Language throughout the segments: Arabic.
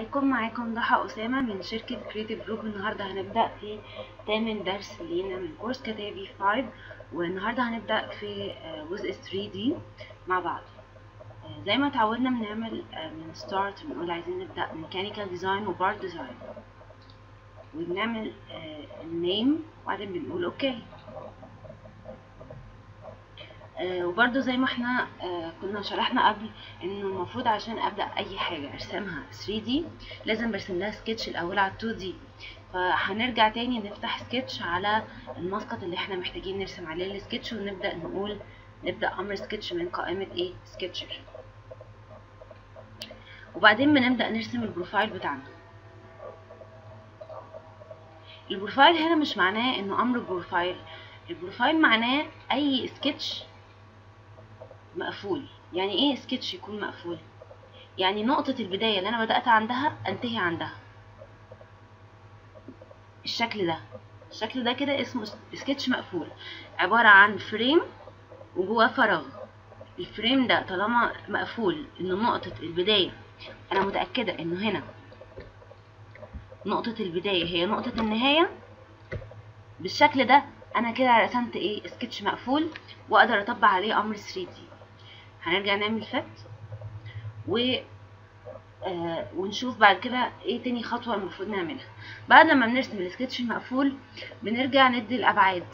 عليكم. معاكم ضحى أسامة من شركة كريتيف جروب النهاردة هنبدأ في تامن درس لينا من كورس CATIA V5 والنهاردة هنبدأ في آه، جزء 3D مع بعض. آه، زي ما اتعودنا بنعمل آه، من start بنقول عايزين نبدأ mechanical design و part design وبنعمل ال name وبعدين بنقول okay آه، وبرضه زي ما إحنا آه، كنا شرحنا قبل إنه المفروض عشان أبدأ أي حاجة أرسمها 3D لازم برسم لها سكتش الأول على 2D فهنرجع تاني نفتح سكتش على المسقط اللي إحنا محتاجين نرسم عليه السكتش ونبدأ نقول نبدأ أمر سكتش من قائمة إيه sketcher وبعدين بنبدأ نرسم ال profile بتاعنا. ال profile هنا مش معناه إنه أمر profile ال profile معناه أي سكتش مقفول. يعني إيه سكتش يكون مقفول؟ يعني نقطة البداية اللي أنا بدأت عندها أنتهي عندها. الشكل ده. الشكل ده كده اسمه سكتش مقفول. عبارة عن frame وجواه فراغ. ال frame ده طالما مقفول إنه نقطة البداية أنا متأكدة إنه هنا. نقطة البداية هي نقطة النهاية. بالشكل ده أنا كده رسمت إيه سكتش مقفول وأقدر اطبق عليه أمر 3D هنرجع نعمل pad. و آه ونشوف بعد كده إيه تاني خطوة المفروض نعملها. بعد لما بنرسم السكتش المقفول بنرجع ندي الأبعاد.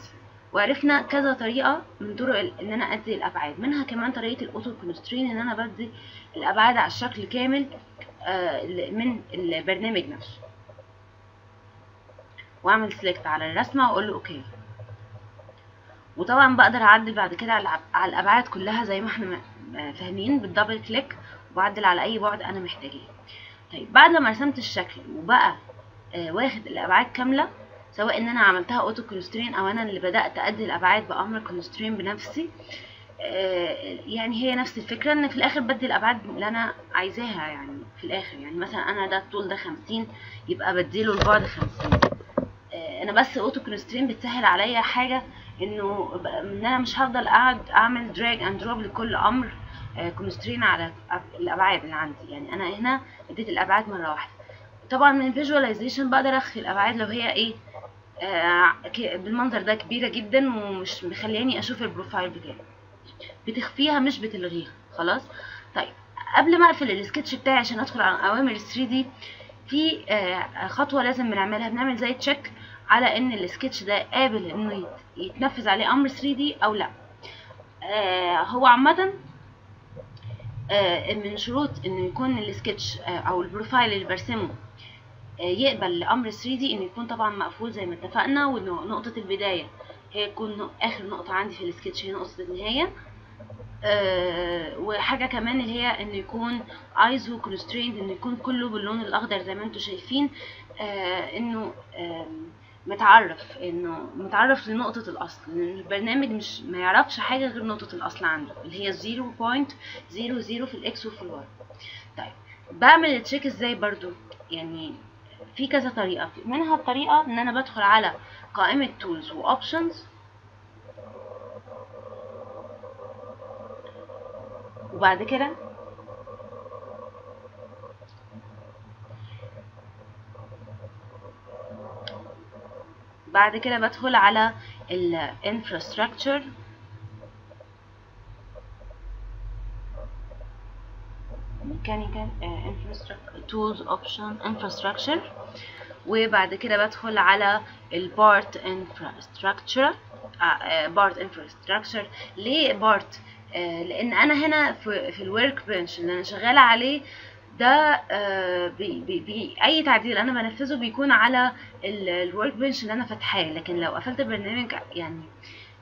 وعرفنا كذا طريقة من طرق إن أنا أدي الأبعاد. منها كمان طريقة ال auto constrain إن أنا بدي الأبعاد على الشكل كامل آه من البرنامج نفسه. وأعمل select على الرسمة وأقول له okay. وطبعا بقدر أعدل بعد كده على الأبعاد كلها زي ما إحنا فاهمين بال double click وأعدل على أي بعد أنا محتاجاه. طيب بعد لما رسمت الشكل وبقى آه واخد الأبعاد كاملة سواء إن أنا عملتها auto constrain أو أنا اللي بدأت أدي الأبعاد بأمر constrain بنفسي آه يعني هي نفس الفكرة إن في الآخر بدي الأبعاد اللي أنا عايزاها يعني في الآخر. يعني مثلا أنا ده الطول ده 50 يبقى بديله البعد 50 آه، أنا بس auto constrain بتسهل عليا حاجة إنه إن أنا مش هفضل قاعد أعمل drag and drop لكل أمر constrain على الأبعاد اللي عندي. يعني أنا هنا اديت الأبعاد مرة واحدة. طبعا من visualization بقدر أخفي الأبعاد لو هي إيه آه، بالمنظر ده كبيرة جدا ومش مخلياني أشوف ال profile بتاعي. بتخفيها مش بتلغيها. خلاص؟ طيب قبل ما أقفل السكتش بتاعي عشان أدخل على أوامر 3D في آه، خطوة لازم بنعملها. بنعمل زي check على إن السكتش ده قابل إنه يت- يتنفذ عليه أمر 3D أو لأ. آه، هو عامة آه، من شروط إنه يكون السكتش آه، أو ال profile اللي برسمه آه، يقبل لأمر 3D إنه يكون طبعا مقفول زي ما اتفقنا وإنه نقطة البداية هي تكون آخر نقطة عندي في السكتش هي نقطة النهاية. وحاجة كمان اللي هي إنه يكون iso constrained إنه يكون كله باللون الأخضر زي ما أنتم شايفين. إنه متعرف إنه متعرف لنقطة الأصل لأن البرنامج مش ما يعرفش حاجة غير نقطة الأصل عنده اللي هي 0.00 في ال X وفي ال Y. طيب بعمل ال check إزاي برضو؟ يعني في كذا طريقة منها الطريقة إن أنا بدخل على قائمة tools و options. وبعد كده بعد كده بدخل على ال infrastructure mechanical uh, infrastructure tools option infrastructure وبعد كده بدخل على ال part infrastructure آه، آه، part infrastructure ليه part آه، لأن أنا هنا في, في ال workbench اللي أنا شغاله عليه ده آه، أي تعديل أنا بنفذه بيكون على ال workbench اللي أنا فاتحاه. لكن لو قفلت البرنامج يعني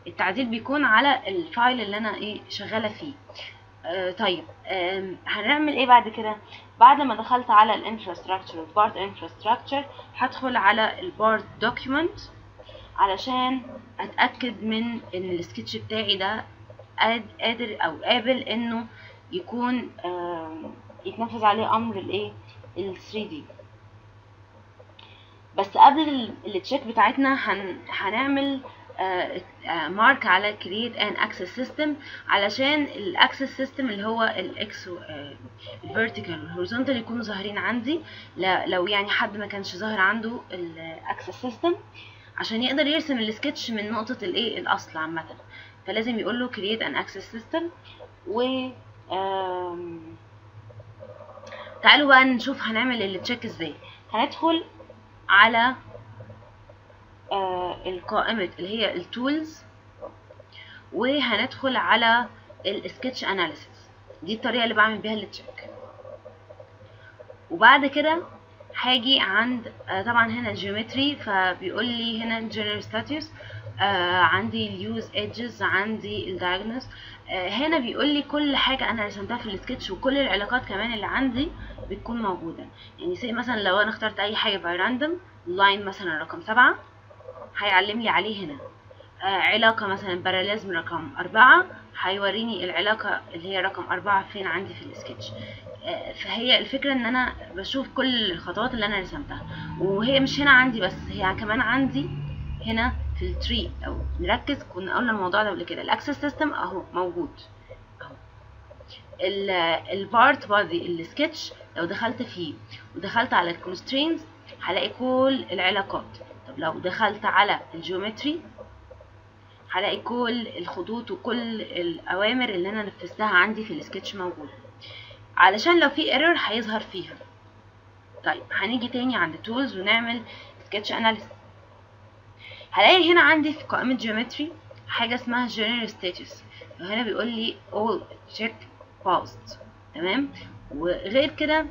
التعديل بيكون على ال file اللي أنا إيه شغالة فيه. آه طيب آم، هنعمل إيه بعد كده؟ بعد ما دخلت على ال infrastructure ال part infrastructure هدخل على ال part document علشان أتأكد من إن السكتش بتاعي ده قاد- قادر أو قابل إنه يكون آم، يتنفذ عليه أمر الإيه؟ ال 3D بس قبل ال- check بتاعتنا هن... هنعمل mark على create an axis system علشان ال axis system اللي هو ال axis ال vertical وال horizontal يكونوا ظاهرين عندي. لو يعني حد ما كانش ظاهر عنده ال axis system عشان يقدر يرسم السكتش من نقطة الايه الاصل عامة. فلازم يقول له create an axis system و تعالوا بقى نشوف هنعمل ال check إزاي. هندخل على آه، القائمة اللي هي ال tools وهندخل على ال sketch analysis دي الطريقة اللي بعمل بيها ال check وبعد كده هاجي عند آه، طبعا هنا ال geometry فبيقول لي هنا general status آه عندي ال use edges عندي ال diagnose آه هنا بيقول لي كل حاجة أنا رسمتها في السكتش وكل العلاقات كمان اللي عندي بتكون موجودة. يعني زي مثلا لو أنا اخترت أي حاجة by random line مثلا رقم سبعة هيعلم لي عليه هنا. آه علاقة مثلا parallelism رقم أربعة هيوريني العلاقة اللي هي رقم أربعة فين عندي في السكتش آه فهي الفكرة إن أنا بشوف كل الخطوات اللي أنا رسمتها. وهي مش هنا عندي بس هي كمان عندي هنا في ال tree لو نركز كنا قلنا الموضوع ده قبل كده. ال axis system أهو موجود. ال part body ال sketch لو دخلت فيه ودخلت على ال constraints هلاقي كل العلاقات. طب لو دخلت على ال geometry هلاقي كل الخطوط وكل الأوامر اللي أنا نفذتها عندي في السكتش موجوده علشان لو في error هيظهر فيها. طيب هنيجي تاني عند tools ونعمل sketch analysis هلاقي هنا عندي في قائمة geometry حاجة اسمها general status. فهنا بيقول لي all check passed تمام؟ وغير كده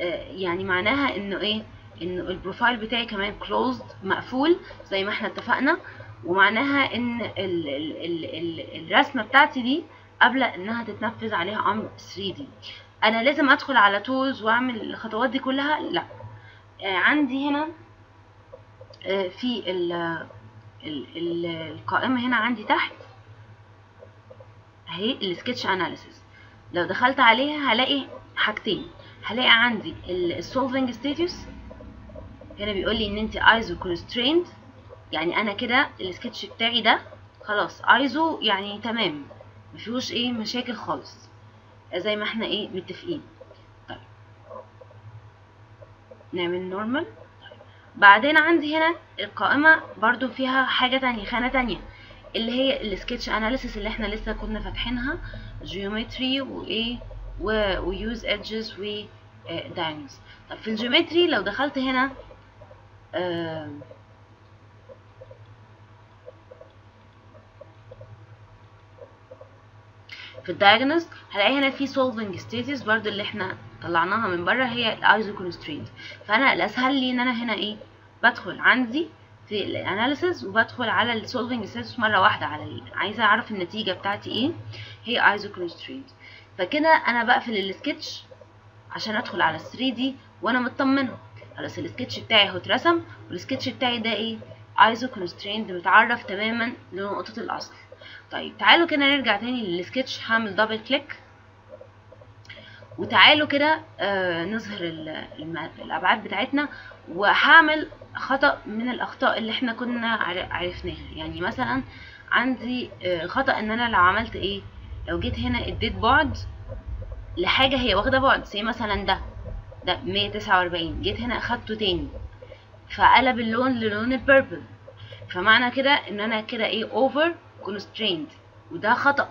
آه، يعني معناها إنه إيه؟ إنه ال profile بتاعي كمان closed مقفول زي ما إحنا اتفقنا. ومعناها إن ال ال ال ال الرسمة بتاعتي دي قبل إنها تتنفذ عليها أمر 3D أنا لازم أدخل على tools وأعمل الخطوات دي كلها؟ لا. آه، عندي هنا آه، في ال ال ال القائمة هنا عندي تحت. أهي ال sketch analysis لو دخلت عليها هلاقي حاجتين. هلاقي عندي ال solving status هنا بيقول لي إن انت iso constrained يعني أنا كده السكتش بتاعي ده خلاص ايزو يعني تمام مفيهوش إيه مشاكل خالص. زي ما إحنا إيه متفقين. طيب. نعمل normal بعدين عندي هنا القائمة برضو فيها حاجة تانية خانة تانية. اللي هي ال sketch analysis اللي إحنا لسه كنا فاتحينها geometry وايه و use edges و diagnosis طب في ال geometry لو دخلت هنا آه في ال diagnosis هلاقي هنا في solving status برضو اللي إحنا طلعناها من بره هي ال iso constraint فأنا الأسهل لي إن أنا هنا إيه بدخل عندي في ال analysis وبدخل على ال solving status مرة واحدة على. عايزة أعرف النتيجة بتاعتي إيه؟ هي iso constraint فكده أنا بقفل السكتش عشان أدخل على ال 3D وأنا مطمنة. خلاص السكتش بتاعي اهو اترسم والسكتش بتاعي ده إيه؟ iso constraint متعرف تماما لنقطة الأصل. طيب تعالوا كده نرجع تاني للسكتش هعمل double click وتعالوا كده آه نظهر الأبعاد بتاعتنا. وهعمل خطأ من الأخطاء اللي إحنا كنا عر- عرفناها. يعني مثلا عندي آه خطأ إن أنا لو عملت إيه؟ لو جيت هنا اديت بعد لحاجة هي واخدة بعد زي مثلا ده ده 149 جيت هنا أخدته تاني. فقلب اللون للون ال purple فمعنى كده إن أنا كده إيه؟ over constrained. وده خطأ.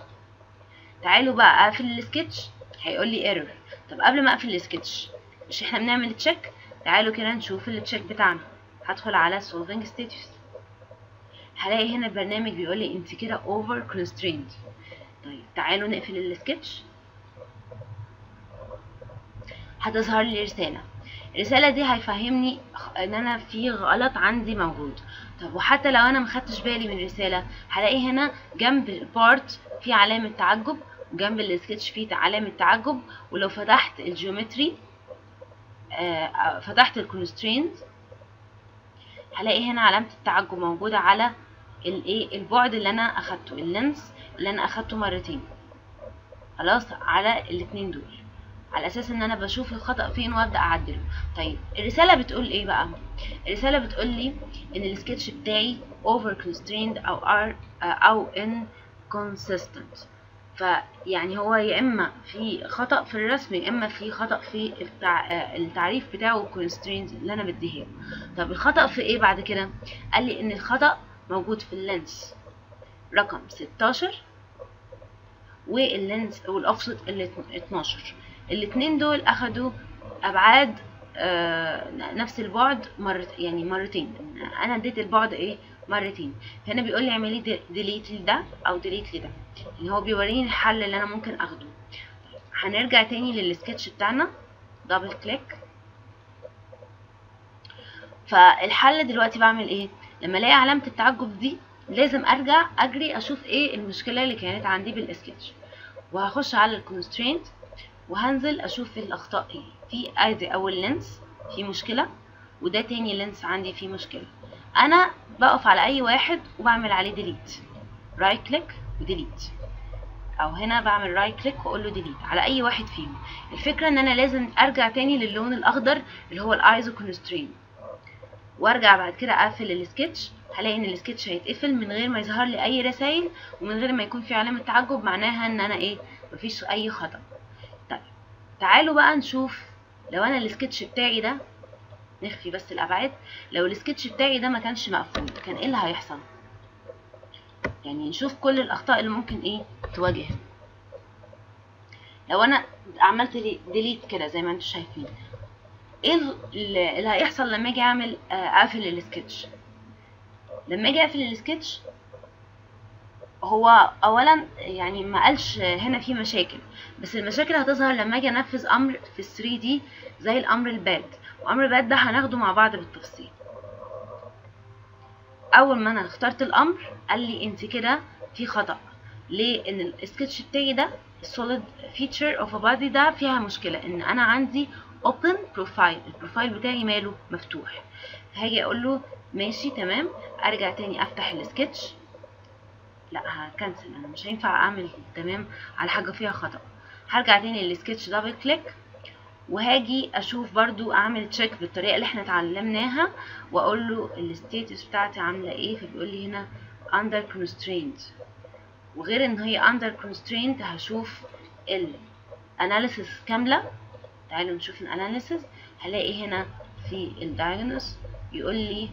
تعالوا بقى أقفل السكتش. هيقول لي error طب قبل ما أقفل السكتش مش إحنا بنعمل check تعالوا كده نشوف ال check بتاعنا. هدخل على solving status. هلاقي هنا البرنامج بيقول لي انت كده over constrained. طيب تعالوا نقفل السكتش. هتظهر لي رسالة. الرسالة دي هيفهمني ان أنا في غلط عندي موجود. طب وحتى لو أنا مخدتش بالي من الرسالة هلاقي هنا جنب ال part في علامة تعجب وجنب السكتش فيه علامة تعجب ولو فتحت ال geometry آه فتحت ال constraint هلاقي هنا علامة التعجب موجودة على الايه البعد اللي أنا أخدته ال length اللي أنا أخدته مرتين. خلاص على الاتنين دول. على أساس إن أنا بشوف الخطأ فين وأبدأ أعدله. طيب الرسالة بتقول إيه بقى؟ الرسالة بتقول لي إن السكتش بتاعي over constrained أو are أو inconsistent. فيعني هو يا إما في خطأ في الرسم يا إما في خطأ في التع... التعريف بتاعه constrained اللي أنا بديها طب الخطأ في إيه بعد كده؟ قال لي إن الخطأ موجود في ال length. رقم 16 وال length وال offset ال 12 الاتنين دول أخدوا أبعاد آه نفس البعد مرت يعني مرتين. أنا اديت البعد إيه؟ مرتين. هنا بيقول لي اعملي delete لده أو delete لده اللي هو بيوريني الحل اللي أنا ممكن أخده. هنرجع تاني للسكتش بتاعنا. double click فالحل دلوقتي بعمل إيه؟ لما ألاقي علامة التعجب دي لازم أرجع أجري أشوف إيه المشكلة اللي كانت عندي بالسكتش. وهخش على ال constraint وهنزل أشوف الأخطاء إيه. في ادي أول length في مشكلة وده تاني length عندي فيه مشكلة. أنا بقف على أي واحد وبعمل عليه delete right click و delete. أو هنا بعمل right click وأقول له delete على أي واحد فيهم. الفكرة إن أنا لازم أرجع تاني للون الأخضر اللي هو ال iso constrained وأرجع بعد كده أقفل السكتش هلاقي إن السكتش هيتقفل من غير ما يظهر لي أي رسائل ومن غير ما يكون في علامة تعجب معناها إن أنا إيه مفيش أي خطأ. طيب تعالوا بقى نشوف لو أنا السكتش بتاعي ده نخفي بس الأبعاد. لو السكتش بتاعي ده ما كانش مقفول كان إيه اللي هيحصل؟ يعني نشوف كل الأخطاء اللي ممكن إيه تواجهنا لو أنا عملت delete كده زي ما أنتم شايفين إيه اللي هيحصل لما أجي أعمل أقفل السكتش؟ لما أجي أقفل السكتش هو اولا يعني ما قالش هنا في مشاكل بس المشاكل هتظهر لما أجي أنفذ أمر في ال 3D زي الأمر ال pad وأمر ال pad ده هناخده مع بعض بالتفصيل. أول ما أنا اخترت الأمر قال لي أنت كده في خطأ ليه؟ إن السكتش بتاعي ده ال solid feature of body ده فيها مشكلة إن أنا عندي open profile ال profile بتاعي ماله مفتوح. هاجي أقول له ماشي تمام أرجع تاني أفتح السكتش. لا ه cancel. أنا مش هينفع أعمل تمام على حاجة فيها خطأ. هرجع تاني لل sketch double click وهاجي أشوف برضو أعمل check بالطريقة اللي إحنا اتعلمناها وأقول له ال status بتاعتي عاملة إيه فبيقول لي هنا under constraint. وغير إن هي under constraint هشوف ال analysis كاملة. تعالوا نشوف ال analysis هلاقي هنا في ال diagnose يقول لي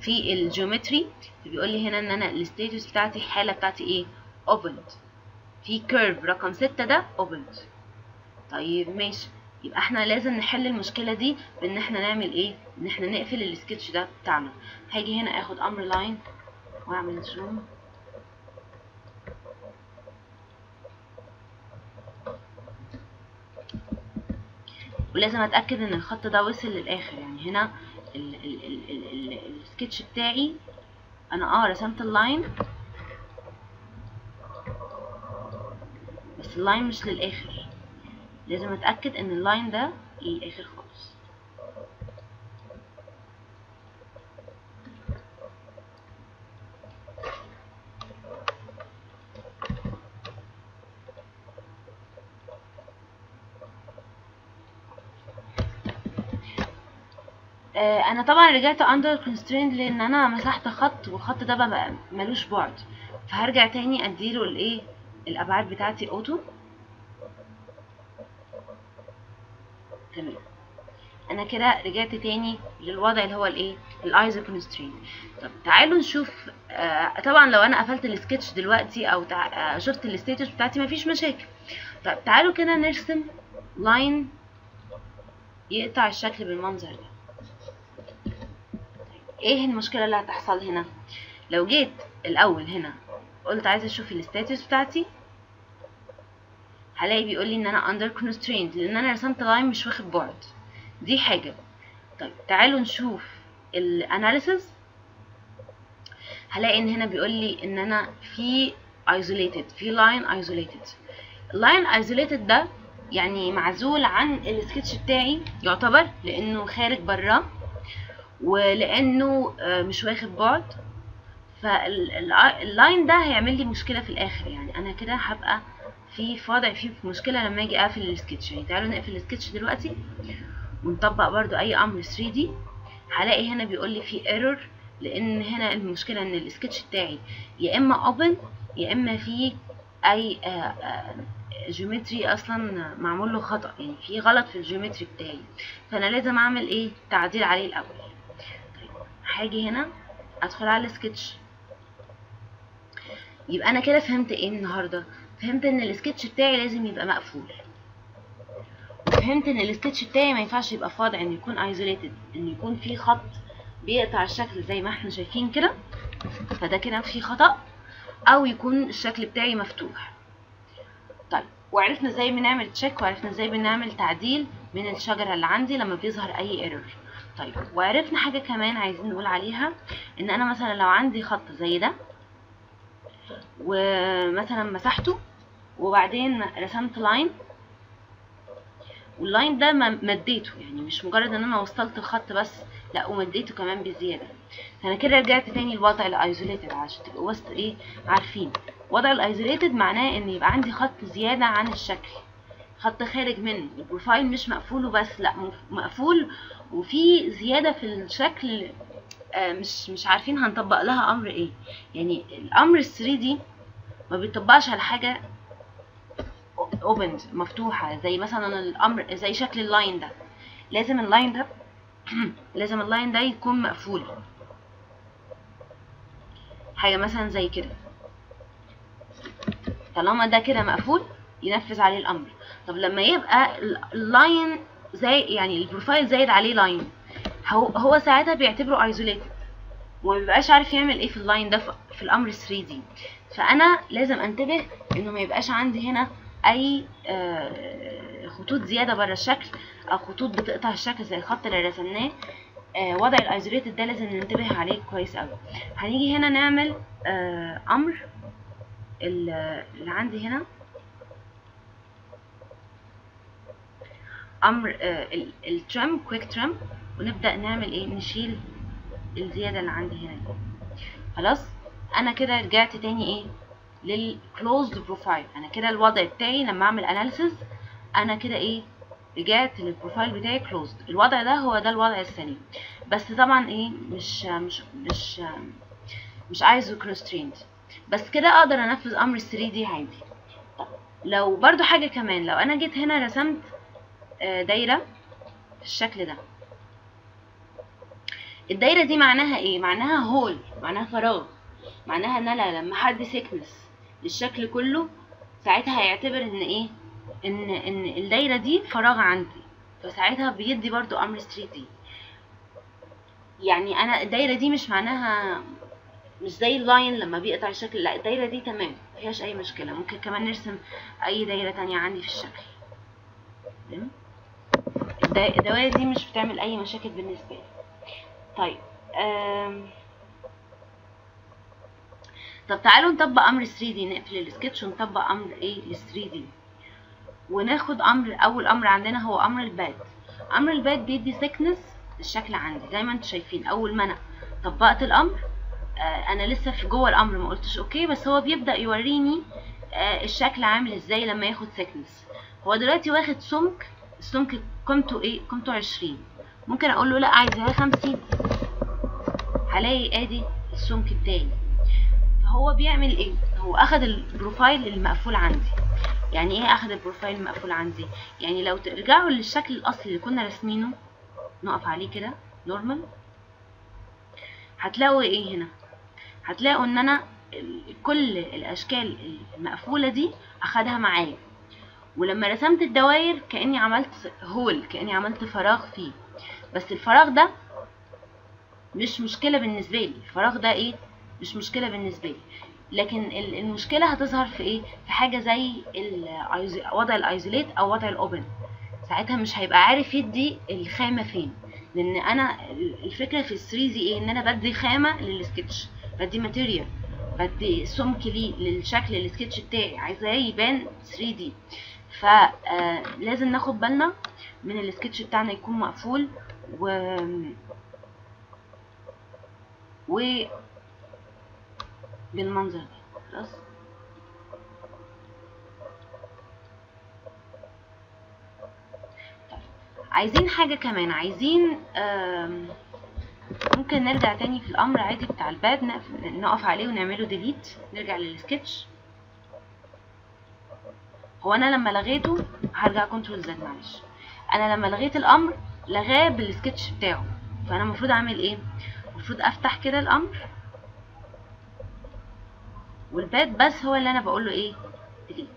في ال geometry بيقول لي هنا إن أنا ال status بتاعتي الحالة بتاعتي إيه؟ opened في curve رقم ستة ده opened طيب ماشي. يبقى إحنا لازم نحل المشكلة دي بإن إحنا نعمل إيه؟ إن إحنا نقفل السكتش ده بتاعنا. هاجي هنا آخد أمر line وأعمل zoom ولازم أتأكد إن الخط ده وصل للآخر. يعني هنا ال ال ال ال ال السكتش بتاعي. أنا آه رسمت ال line بس ال line مش للآخر. لازم أتأكد إن ال line ده للآخر خالص أنا طبعا رجعت under constraint لأن أنا مسحت خط والخط ده بقى ملوش بعد. فهرجع تاني أديله الإيه؟ الأبعاد بتاعتي auto تمام. أنا كده رجعت تاني للوضع اللي هو الإيه؟ ال iso constraint طب تعالوا نشوف آه طبعا لو أنا قفلت السكتش دلوقتي أو تع... آه شفت ال status بتاعتي مفيش مشاكل. طب تعالوا كده نرسم line يقطع الشكل بالمنظر ده. إيه المشكلة اللي هتحصل هنا؟ لو جيت الأول هنا قلت عايزه أشوف ال status بتاعتي هلاقي بيقول لي إن أنا under constraint لأن أنا رسمت line مش واخد بعد دي حاجة. طيب تعالوا نشوف ال analysis هلاقي إن هنا بيقول لي إن أنا في isolated في line isolated. ال line isolated ده يعني معزول عن السكتش بتاعي يعتبر لأنه خارج براه ولأنه مش واخد بعد فال line ده هيعمل لي مشكلة في الآخر يعني. أنا كده هبقى في وضع فيه مشكلة لما أجي أقفل السكتش. يعني تعالوا نقفل السكتش دلوقتي ونطبق برضو أي أمر 3D. هلاقي هنا بيقول لي في error لأن هنا المشكلة إن السكتش بتاعي يا إما open يا إما فيه أي geometry أصلا معمول له خطأ. يعني في غلط في ال geometry بتاعي. فأنا لازم أعمل إيه؟ تعديل عليه الأول. هاجي هنا ادخل على السكتش. يبقى أنا كده فهمت إيه النهارده؟ فهمت ان السكتش بتاعي لازم يبقى مقفول. فهمت ان السكتش بتاعي ما ينفعش يبقى في وضع ان يكون isolated ان يكون في خط بيقطع الشكل زي ما إحنا شايفين كده. فده كده في خطأ أو يكون الشكل بتاعي مفتوح. طيب وعرفنا إزاي بنعمل check وعرفنا إزاي بنعمل تعديل من الشجرة اللي عندي لما بيظهر أي error طيب وعرفنا حاجة كمان عايزين نقول عليها إن أنا مثلا لو عندي خط زي ده ومثلا مسحته وبعدين رسمت line وال line ده مديته يعني مش مجرد إن أنا وصلت الخط بس لا ومديته كمان بزيادة. فانا كده رجعت تاني لوضع ال isolated عشان تبقوا وسط إيه عارفين. وضع ال isolated معناه إن يبقى عندي خط زيادة عن الشكل خط خارج منه ال profile مش مقفول وبس لا مقفول وفي زيادة في الشكل آه مش مش عارفين هنطبق لها أمر إيه. يعني الأمر ال 3D ما بيطبقش على حاجة opened مفتوحة زي مثلا الأمر زي شكل ال line ده. لازم ال line ده لازم ال line ده يكون مقفول. حاجة مثلا زي كده. طالما ده كده مقفول ينفذ عليه الأمر. طب لما يبقى ال line زي يعني ال profile زايد عليه line هو هو ساعتها بيعتبره isolated وما بيبقاش عارف يعمل إيه في ال line ده في الأمر 3D فأنا لازم أنتبه إنه ما يبقاش عندي هنا أي خطوط زيادة بره الشكل أو خطوط بتقطع الشكل زي الخط اللي رسمناه. وضع ال isolated ده لازم ننتبه عليه كويس قوي هنيجي هنا نعمل أمر اللي عندي هنا. أمر ال trim quick trim ونبدأ نعمل إيه؟ نشيل الزيادة اللي عندي هنا. خلاص؟ أنا كده رجعت تاني إيه؟ لل closed profile أنا كده الوضع بتاعي لما أعمل analysis أنا كده إيه؟ رجعت لل profile بتاعي closed الوضع ده هو ده الوضع السليم بس طبعا إيه؟ مش مش مش مش عايزه constraint بس كده أقدر أنفذ أمر 3D عادي. لو برضو حاجة كمان لو أنا جيت هنا رسمت دايرة في الشكل ده. الدايرة دي معناها إيه؟ معناها hole معناها فراغ. معناها إن أنا لما أدي thickness للشكل كله ساعتها هيعتبر إن إيه؟ إن إن الدايرة دي فراغ عندي. فساعتها بيدي برضو أمر 3D يعني أنا الدايرة دي مش معناها مش زي ال line لما بيقطع الشكل. لا الدايرة دي تمام مفيهاش أي مشكلة. ممكن كمان نرسم أي دايرة تانية عندي في الشكل. تمام؟ الدوائر دي مش بتعمل أي مشاكل بالنسبة لي. طيب. طب تعالوا نطبق أمر 3D نقفل السكتش ونطبق أمر إيه؟ ل 3D. وناخد أمر أول أمر عندنا هو أمر ال pad أمر ال pad بيدي thickness الشكل عندي زي ما أنتم شايفين. أول ما أنا طبقت الأمر آه أنا لسه في جوه الأمر ما قلتش okay بس هو بيبدأ يوريني آه الشكل عامل إزاي لما ياخد thickness هو دلوقتي واخد سمك السمك قيمته إيه؟ قيمته 20 ممكن أقول له لا عايزها 50 هلاقي أدي السمك بتاعي فهو بيعمل إيه؟ هو أخد ال profile المقفول عندي. يعني إيه أخد ال profile المقفول عندي؟ يعني لو ترجعوا للشكل الأصلي اللي كنا راسمينه نقف عليه كده normal هتلاقوا إيه هنا؟ هتلاقوا إن أنا كل الأشكال المقفولة دي أخدها معايا. ولما رسمت الدوائر كأني عملت هول كأني عملت فراغ فيه. بس الفراغ ده مش مشكلة بالنسبة لي. الفراغ ده إيه؟ مش مشكلة بالنسبة لي. لكن المشكلة هتظهر في إيه؟ في حاجة زي وضع الآيزوليت أو وضع الأوبن. ساعتها مش هيبقى عارف يدي الخامة فين. لأن أنا الفكرة في ال three D إيه؟ إن أنا بدي خامة للسكتش. بدي material. بدي سمك ليه للشكل السكتش بتاعي. عايزاه يبان 3 D. فلازم ناخد بالنا من السكتش بتاعنا يكون مقفول و و بالمنظر ده خلاص طيب. عايزين حاجة كمان عايزين ممكن نرجع تاني في الأمر عادي بتاع ال pad نقف عليه ونعمله delete نرجع للسكتش هو أنا لما لغيته هرجع control Z معلش. أنا لما لغيت الأمر لغاه بالسكتش بتاعه. فأنا المفروض أعمل إيه؟ المفروض أفتح كده الأمر. وال pad بس هو اللي أنا بقول له إيه delete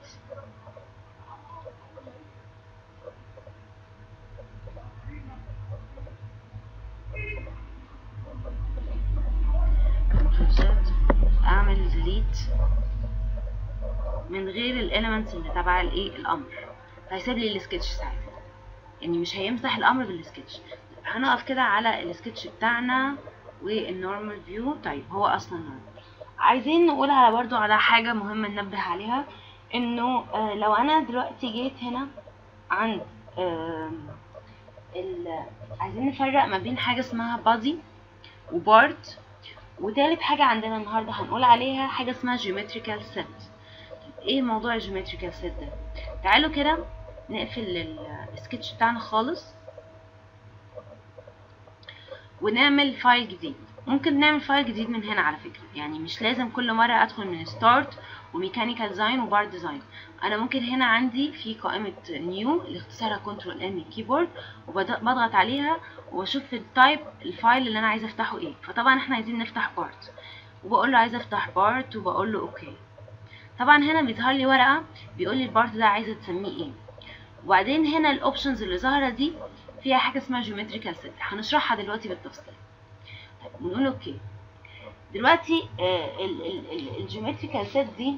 أعمل delete من غير ال elements اللي تبع الايه؟ الأمر. فهيسيب لي السكتش ساعتها يعني مش هيمسح الأمر بالسكتش. هنقف كده على السكتش بتاعنا وال normal view طيب هو أصلا normal عايزين نقول على برضو على حاجة مهمة ننبه عليها إنه آه لو أنا دلوقتي جيت هنا عند ال- عايزين نفرق ما بين حاجة اسمها body و part وتالت حاجة عندنا النهاردة هنقول عليها حاجة اسمها set. طب إيه موضوع ال geometrical set ده تعالوا كده نقفل ال- السكتش بتاعنا خالص. ونعمل file جديد. ممكن نعمل file جديد من هنا على فكرة. يعني مش لازم كل مرة أدخل من start و mechanical design و part design أنا ممكن هنا عندي في قائمة new اللي اختصارها control N keyboard وبضغط عليها وأشوف ال type ال file اللي أنا عايزة أفتحه إيه. فطبعا إحنا عايزين نفتح part وبقول له عايزة أفتح part وبقول له okay طبعا هنا بيظهر لي ورقة بيقول لي ال part ده عايزة تسميه إيه. وبعدين هنا ال options اللي ظاهرة دي فيها حاجة اسمها geometrical set هنشرحها دلوقتي بالتفصيل. طيب نقول okay. دلوقتي ال geometrical set دي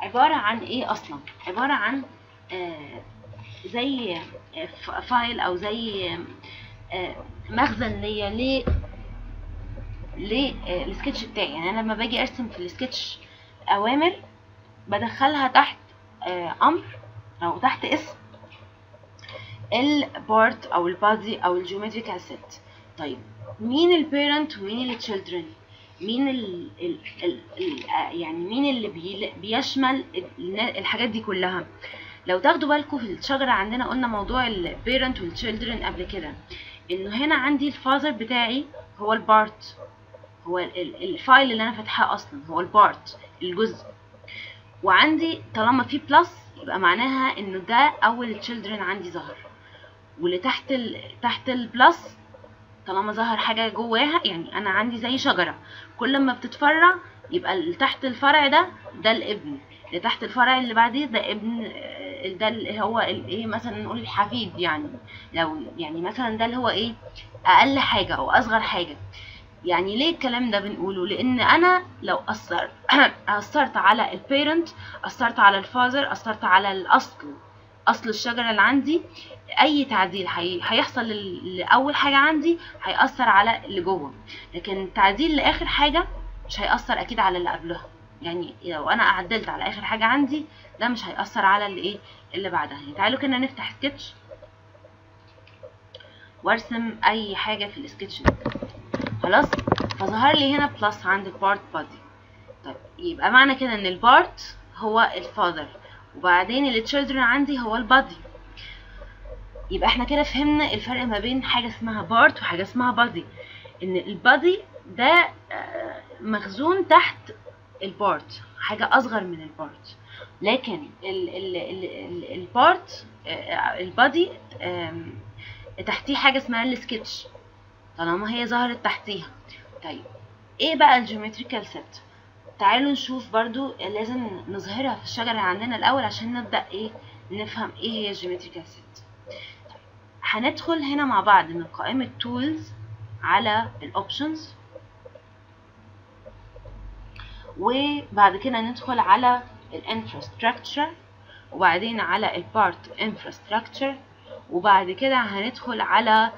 عبارة عن إيه أصلا؟ عبارة عن آه، زي آه، file أو زي آه، مخزن ليا ليه للسكتش بتاعي. يعني أنا لما باجي أرسم في السكتش أوامر بدخلها تحت آه، أمر أو تحت اسم ال part أو ال body أو ال geometrical set طيب مين ال parent ومين ال children مين ال ال ال ال آه، يعني مين اللي بي بيشمل ال- الحاجات دي كلها؟ لو تاخدوا بالكم في الشجرة عندنا قلنا موضوع ال parent وال children قبل كده. إنه هنا عندي ال father بتاعي هو ال part هو ال- ال- ال file اللي أنا فاتحاه أصلا هو ال part الجزء. وعندي طالما في plus يبقى معناها إنه ده أول children عندي ظهر. واللي تحت ال... تحت ال plus طالما ظهر حاجة جواها يعني أنا عندي زي شجرة. كل ما بتتفرع يبقى اللي تحت الفرع ده ده الابن. اللي تحت الفرع اللي بعديه ده ابن آه، ده اللي هو الايه مثلا نقول الحفيد يعني. لو يعني مثلا ده اللي هو إيه أقل حاجة أو أصغر حاجة. يعني ليه الكلام ده بنقوله؟ لأن أنا لو اثر أثرت على البيرنت أثرت على الفازر أثرت على الاصل أصل الشجرة اللي عندي أي تعديل هي- هيحصل لأول حاجة عندي هيأثر على اللي جوه. لكن التعديل لآخر حاجة مش هيأثر أكيد على اللي قبلها. يعني لو أنا عدلت على آخر حاجة عندي ده مش هيأثر على اللي إيه؟ اللي بعدها. يعني تعالوا كده نفتح سكتش وارسم أي حاجة في السكتش ده. خلاص؟ فظهر لي هنا plus عند ال part body طيب يبقى معنى كده إن ال part هو ال father وبعدين ال children عندي هو ال body يبقى إحنا كده فهمنا الفرق ما بين حاجة اسمها part وحاجة اسمها body إن ال body ده آه، مخزون تحت ال part حاجة أصغر من ال part لكن ال ال ال ال ال part آه، ال body آم، تحتيه حاجة اسمها السكتش طالما هي ظهرت تحتيها. طيب إيه بقى ال geometrical set؟ تعالوا نشوف برضو لازم نظهرها في الشجرة عندنا الأول عشان نبدأ إيه نفهم إيه هي ال geometrical set. هندخل هنا مع بعض من قائمة tools على ال options وبعد كده ندخل على ال infrastructure وبعدين على ال part infrastructure وبعد كده هندخل على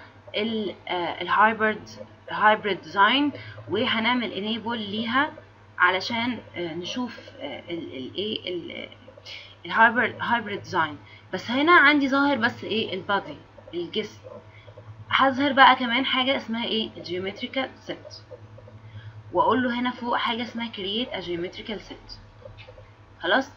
ال hybrid hybrid design وهنعمل enable ليها علشان آه، نشوف الايه ال hybrid hybrid design بس هنا عندي ظاهر بس إيه ال body الجسم هظهر بقى كمان حاجة اسمها إيه؟ ال geometrical set وأقول له هنا فوق حاجة اسمها create a geometrical set. خلاص؟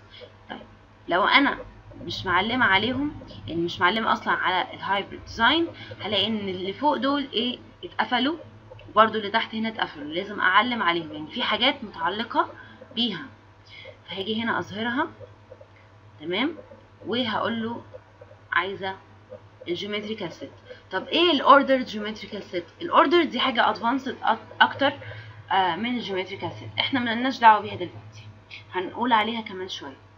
طيب. لو أنا مش معلمة عليهم يعني مش معلمة أصلا على ال hybrid design هلاقي إن اللي فوق دول إيه اتقفلوا وبرده اللي تحت هنا اتقفلوا لازم أعلم عليهم يعني في حاجات متعلقة بيها. فهاجي هنا أظهرها تمام؟ وهقول له عايزة ال geometrical set طب إيه ال ordered geometrical set ال ordered دي حاجة advanced أكتر آه من ال geometrical set إحنا ملناش دعوة بيها دلوقتي. هنقول عليها كمان شوية. طب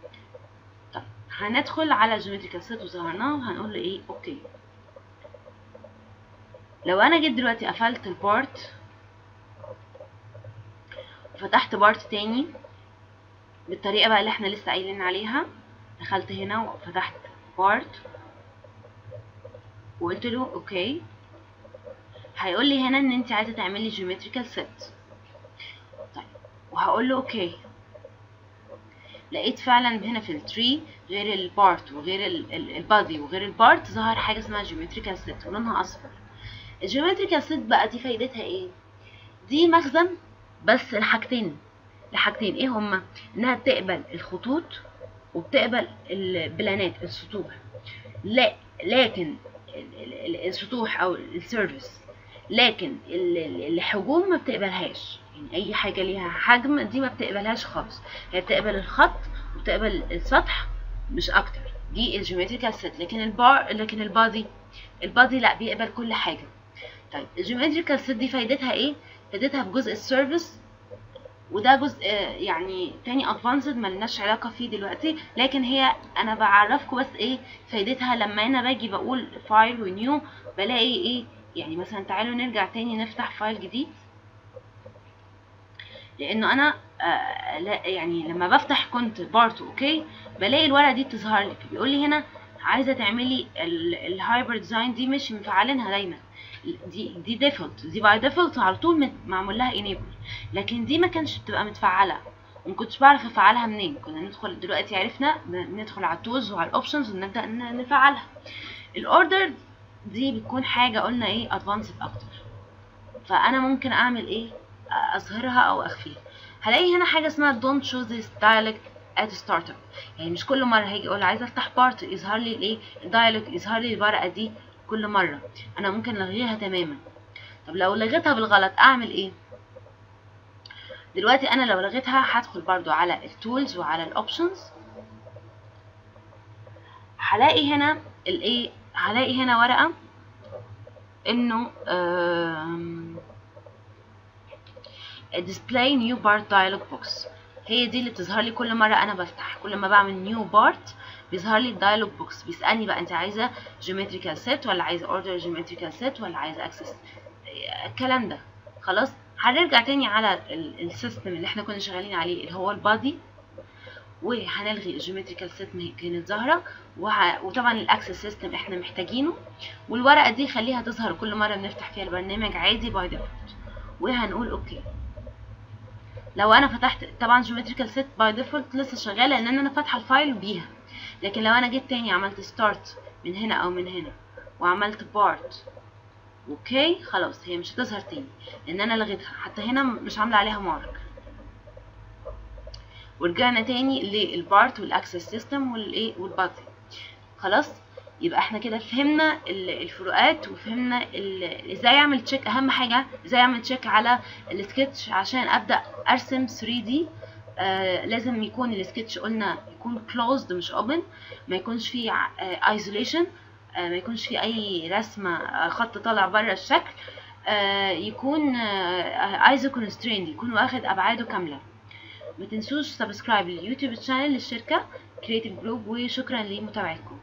هندخل على ال geometrical set وظهرناها وهنقول له إيه؟ okay. لو أنا جيت دلوقتي قفلت ال part وفتحت part تاني بالطريقة بقى اللي إحنا لسه قايلين عليها دخلت هنا وفتحت بارت وقلت له أوكي. هيقول لي هنا إن انت عايزة تعملي جيومتريكال سيت طيب وهقول له أوكي. لقيت فعلا هنا في التري غير البارت وغير البادي وغير البارت ظهر حاجة اسمها جيومتريكال سيت ولونها أصفر. الجيومتريكال سيت بقى دي فايدتها إيه؟ دي مخزن بس لحاجتين لحاجتين. إيه هما؟ إنها بتقبل الخطوط وبتقبل ال plane ات السطوح. لا لكن السطوح أو ال surface لكن الحجوم ما بتقبلهاش. يعني أي حاجة ليها حجم دي ما بتقبلهاش خالص. هي بتقبل الخط وبتقبل السطح مش أكتر. دي الجيومتريكال سيت لكن البار لكن البادي البادي لا بيقبل كل حاجة. طيب ال geometrical set دي فايدتها إيه؟ فايدتها في جزء ال surface وده جزء يعني تاني advanced ملناش علاقة فيه دلوقتي لكن هي أنا بعرفكم بس إيه فايدتها لما أنا باجي بقول file و new بلاقي إيه يعني مثلا تعالوا نرجع تاني نفتح file جديد. لأنه أنا آه لا يعني لما بفتح كنت part okay بلاقي الورقة دي بتظهر لك بيقول لي هنا عايزة تعملي ال hybrid design دي مش مفعلينها دايما. دي دي default دي by default على طول معمول لها enable لكن دي ما كانش بتبقى متفعلة. وما كنتش بعرف أفعلها منين. كنا ندخل دلوقتي عرفنا ندخل على ال tools وعلى ال options ونبدأ نفعلها. ال ordered دي بتكون حاجة قلنا إيه advanced أكتر. فأنا ممكن أعمل إيه؟ أظهرها أو اخفيها هلاقي هنا حاجة اسمها don't show this dialog at startup يعني مش كل مرة هيجي أقول عايزة أفتح part يظهر لي الايه ال dialog يظهر لي الورقة دي كل مرة. أنا ممكن ألغيها تماما. طب لو لغيتها بالغلط أعمل إيه؟ دلوقتي أنا لو لغيتها هدخل برضو على ال tools وعلى ال options هلاقي هنا الايه هلاقي هنا ورقة إنه display new part dialog box. هي دي اللي بتظهر لي كل مرة أنا بفتح. كل ما بعمل new part بيظهر لي ال dialog box بيسألني بقى أنت عايزة geometrical set ولا عايزة ordered geometrical set ولا عايزة axis الكلام ده. خلاص؟ هنرجع تاني على ال system اللي إحنا كنا شغالين عليه اللي هو ال body وهنلغي ال geometrical set كانت ظاهرة. وه... وطبعا ال axis system إحنا محتاجينه. والورقة دي خليها تظهر كل مرة بنفتح فيها البرنامج عادي by default وهنقول okay لو أنا فتحت طبعا geometrical set by default لسه شغالة لأن أنا فاتحة ال file بيها. لكن لو أنا جيت تاني عملت start من هنا أو من هنا وعملت part okay؟ خلاص هي مش هتظهر تاني لأن أنا لغيتها. حتى هنا مش عاملة عليها mark ورجعنا تاني لل part وال axis system والإيه؟ وال body خلاص؟ يبقى إحنا كده فهمنا الفروقات وفهمنا إزاي اعمل check اهم حاجة إزاي اعمل check على السكتش عشان أبدأ أرسم 3D آه لازم يكون السكتش قلنا يكون closed مش open ما يكونش فيه آه آه ما يكونش فيه أي رسمة آه خط طالع بره الشكل. آه يكون آه iso constrained يكون واخد أبعاده كاملة. ما تنسوش subscribe لل YouTube channel للشركة كريتيف جروب وشكرا لمتابعتكم.